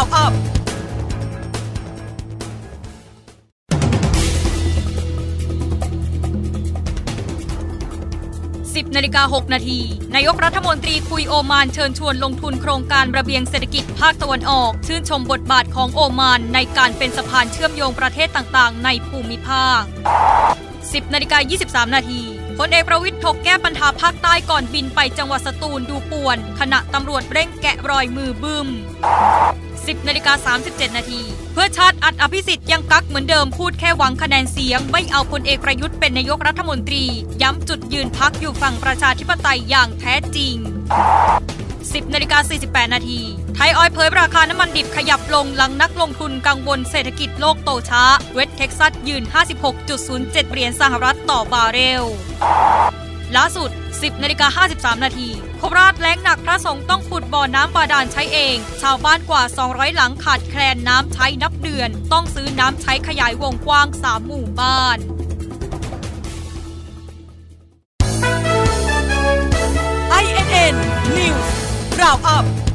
ราวอัพ10นาฬิกา6นาทีนายกรัฐมนตรีคุยโอมานเชิญชวนลงทุนโครงการระเบียงเศรษฐกิจภาคตะวันออก ชื่นชมบทบาทของโอมานในการเป็นสะพานเชื่อมโยงประเทศต่างๆ ในภูมิภาค 10นาฬิกา23 นาทีพลเอกประวิทย์ถกแก้ปัญหาภาคใต้ก่อนบินไปจังหวัดสตูลดูป่วน ขณะตำรวจเร่งแกะรอยมือบึ้ม 10นาฬิกา37 นาที เพื่อชาติอัดอภิสิทธิ์ยังกั๊กเหมือนเดิมพูดแค่หวังคะแนนเสียง ไม่เอาพลเอกประยุทธ์เป็นนายกรัฐมนตรี ย้ำจุดยืนพรรคอยู่ฝั่งประชาธิปไตยอย่างแท้จริง 10นาฬิกา48 นาที ไทยออยล์เผยราคาน้ำมันดิบขยับลงหลังนักลงทุนกังวลเศรษฐกิจโลกโตช้า เวสต์เท็กซัสยืน 56.07 เหรียญสหรัฐต่อบาร์เรล ล่าสุด 10นาฬิกา53 นาทีโคราชแล้งหนักพระสงฆ์ต้องขุดบ่อน้ำบาดาลใช้เอง ชาวบ้านกว่า 200 หลังขาดแคลนน้ำใช้นับเดือน ต้องซื้อน้ำใช้ขยายวงกว้าง 3 หมู่บ้าน INN News Roundup